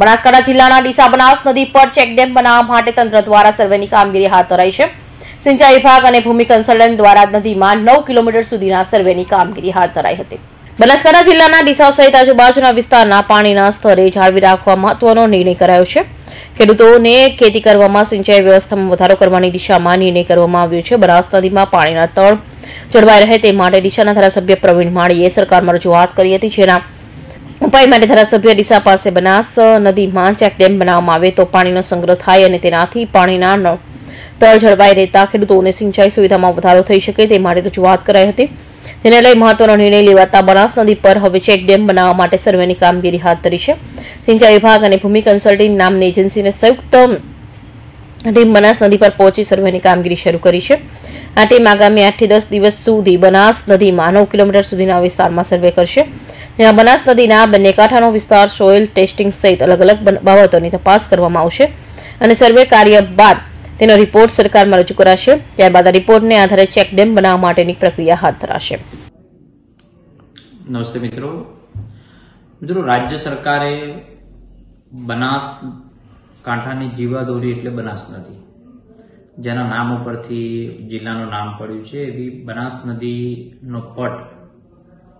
બનાસકાંઠા જિલ્લાના ડીસા બનાસ નદી પર ચેકડેમ બનાવવા માટે તંત્ર દ્વારા સર્વેની કામગીરી હાથ ધરાઈ છે. સિંચાઈ વિભાગ અને ભૂમિ કન્સલ્ટન્ટ દ્વારા નદીમાં નવ કિલોમીટર સુધીના સર્વેની કામગીરી હાથ ધરાઈ હતી. બનાસકાંઠા જિલ્લાના ડીસા સહિત આજુબાજુના વિસ્તારના પાણીના સ્તરે જાળવી રાખવા મહત્વનો નિર્ણય કરાયો છે. ખેડૂતોને ખેતી કરવામાં સિંચાઈ વ્યવસ્થામાં વધારો કરવાની દિશામાં નિર્ણય કરવામાં આવ્યો છે. બનાસ નદીમાં પાણીના તળ જળવાઈ રહે તે માટે ડીસાના ધારાસભ્ય પ્રવીણ માળીએ સરકારમાં રજૂઆત કરી હતી, જેના ઉપાય માટે ધારાસભ્ય ડીસા પાસે બનાસ નદીમાં ચેકડેમ બનાવવામાં આવે તો પાણીનો સંગ્રહ થાય અને તેનાથી પાણીના તળ જળવાઈ રહેતા ખેડૂતોને સિંચાઈ સુવિધામાં વધારો થઈ શકે તે માટે રજૂઆત કરાઈ હતી. તેને લઈ મહત્વનો નિર્ણય લેવાતા બનાસ નદી પર હવે ચેકડેમ બનાવવા માટે સર્વેની કામગીરી હાથ ધરી છે. સિંચાઈ વિભાગ અને ભૂમિ કન્સલ્ટિંગ નામની એજન્સીને સંયુક્ત ટીમ બનાસ નદી પર પહોંચી સર્વેની કામગીરી શરૂ કરી છે. આ ટીમ આગામી આઠથી દસ દિવસ સુધી બનાસ નદીમાં નવ કિલોમીટર સુધીના વિસ્તારમાં સર્વે કરશે. જેમાં બનાસ નદીના બંને કાંઠાનો વિસ્તાર સોઇલ ટેસ્ટિંગ સહિત અલગ અલગ બાબતોની તપાસ કરવામાં આવશે અને સર્વે કાર્ય બાદ તેનો રિપોર્ટ સરકારમાં રજૂ કરાશે. ત્યારબાદ આ રિપોર્ટને આધારે ચેકડેમ બનાવવા માટેની પ્રક્રિયા હાથ ધરાશે. નમસ્તે મિત્રો. મિત્રો, રાજ્ય સરકારે બનાસ કાંઠાની જીવાદોરી એટલે બનાસ નદી. જેના નામ ઉપરથી જિલ્લાનું નામ પડ્યું છે. એવી બનાસ નદીનો પટ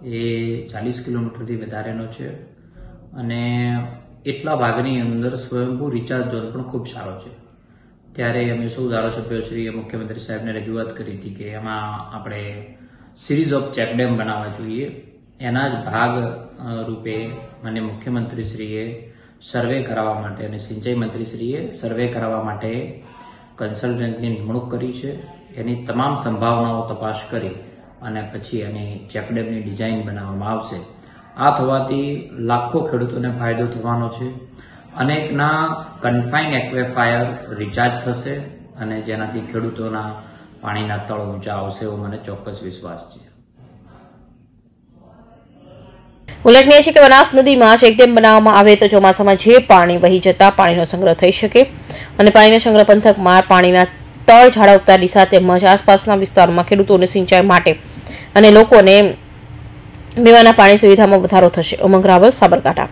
એ ચાલીસ કિલોમીટરથી વધારેનો છે. અને એટલા ભાગની અંદર સ્વયંભૂ રિચાર્જ ઝોન પણ ખૂબ સારો છે. ત્યારે અમે સૌ ધારાસભ્યશ્રીએ મુખ્યમંત્રી સાહેબને રજૂઆત કરી હતી કે એમાં આપણે સિરીઝ ઓફ ચેકડેમ બનાવવા જોઈએ. એના જ ભાગ રૂપે મને મુખ્યમંત્રીશ્રીએ સર્વે કરાવવા માટે અને સિંચાઈ મંત્રીશ્રીએ સર્વે કરાવવા માટે કન્સલ્ટન્ટની નિમણૂક કરી છે. એની તમામ સંભાવનાઓ તપાસ કરી. અને પછી એની ચેકડેમની ડિઝાઇન બનાવવામાં આવશે. આ થવાથી લાખો ખેડૂતોને ફાયદો થવાનો છે. અનેકના કન્ફાઇન એક્વેફાયર રિચાર્જ થશે અને જેનાથી ખેડૂતોના પાણીના તળ ઊંચા આવશે એવો મને ચોક્કસ વિશ્વાસ છે. ઉલ્લેખનીય છે કે બનાસ નદીમાં ચેકડેમ બનાવવામાં આવે તો ચોમાસામાં જે પાણી વહી જતા પાણીનો સંગ્રહ થઈ શકે અને પાણીના સંગ્રહ પંથકમાં પાણીના તળ જાળવતા ડીસા તેમજ આસપાસના વિસ્તારોમાં ખેડૂતોને સિંચાઈ માટે અને લોકોને પીવાના પાણી સુવિધામાં વધારો થશે. ઉમંગ રાવલ સાબરકાંઠા.